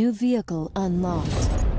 New vehicle unlocked.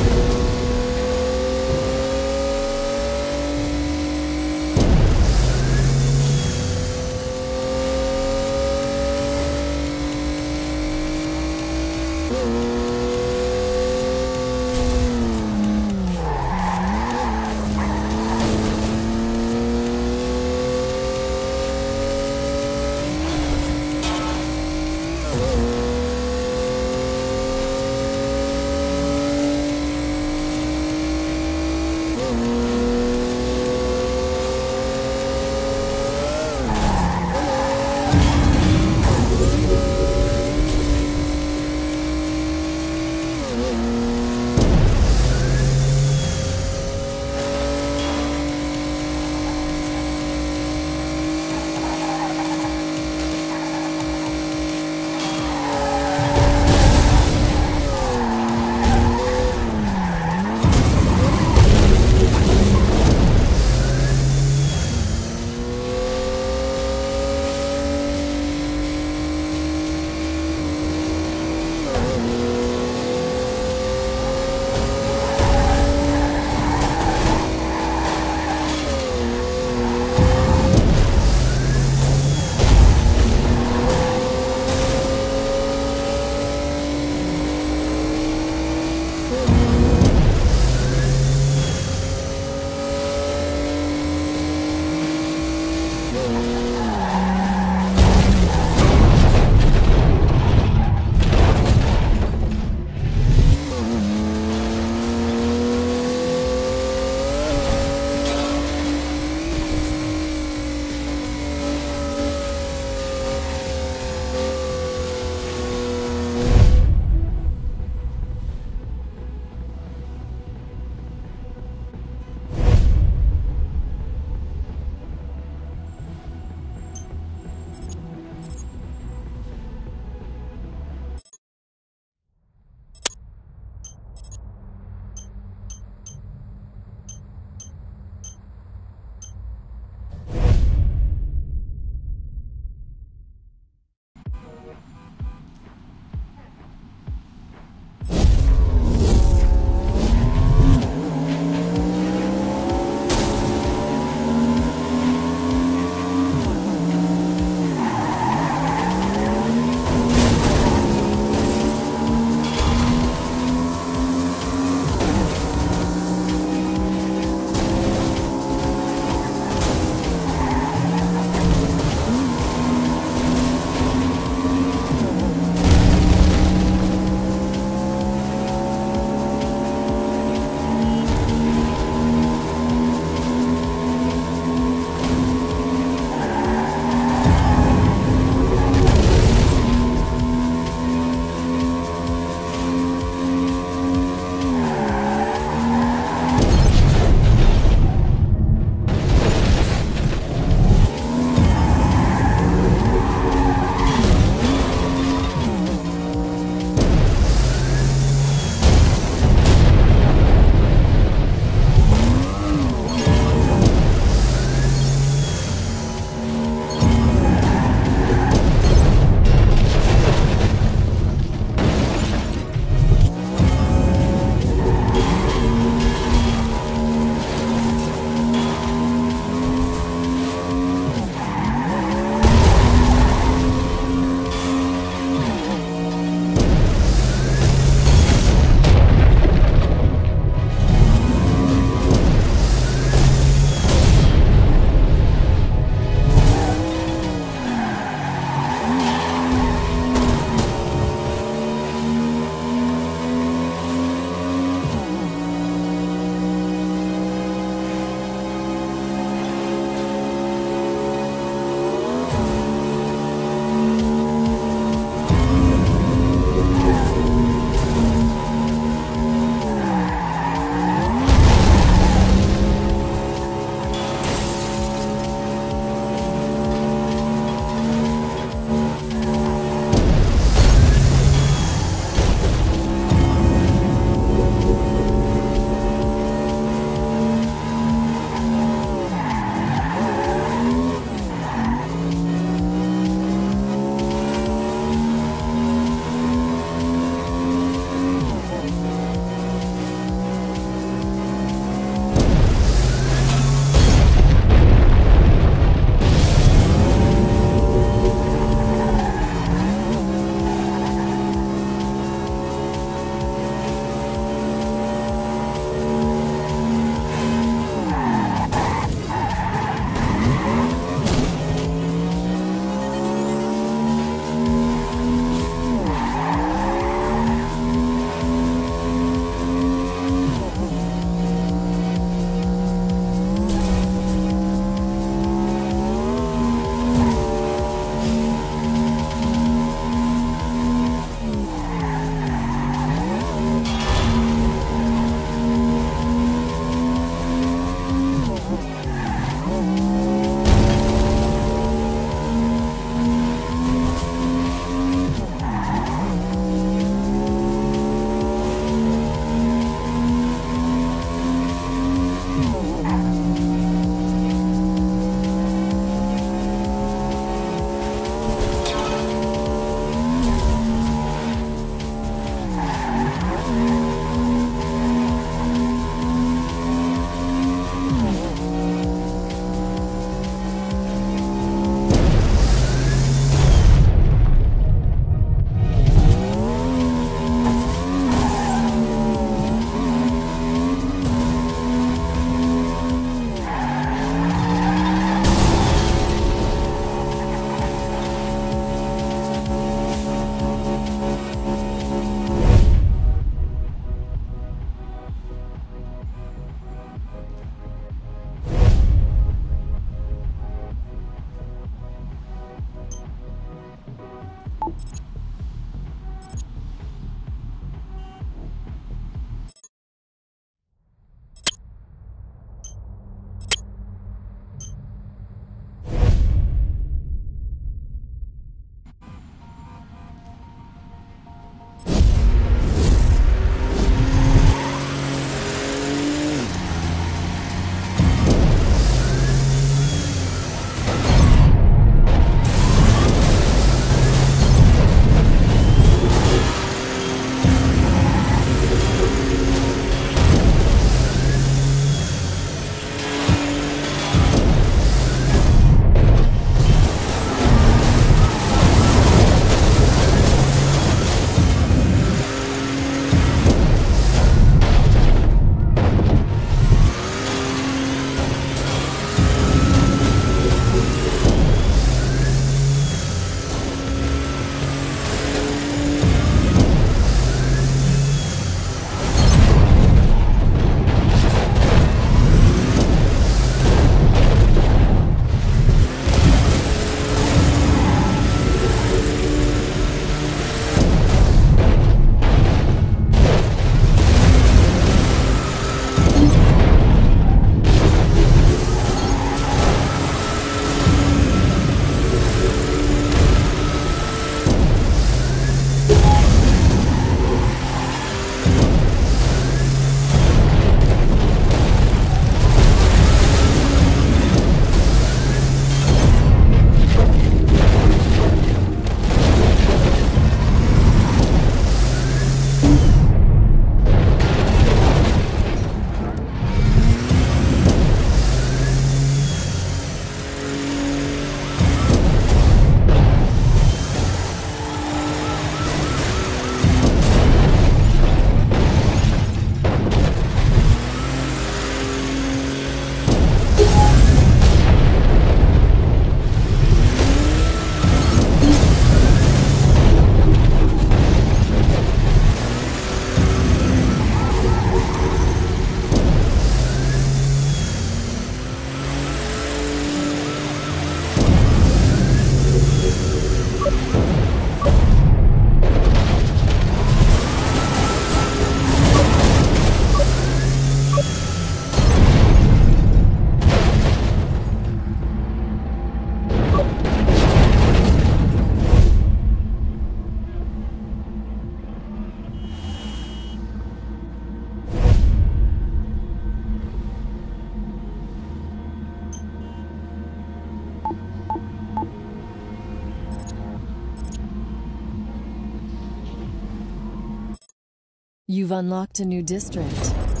unlocked a new district.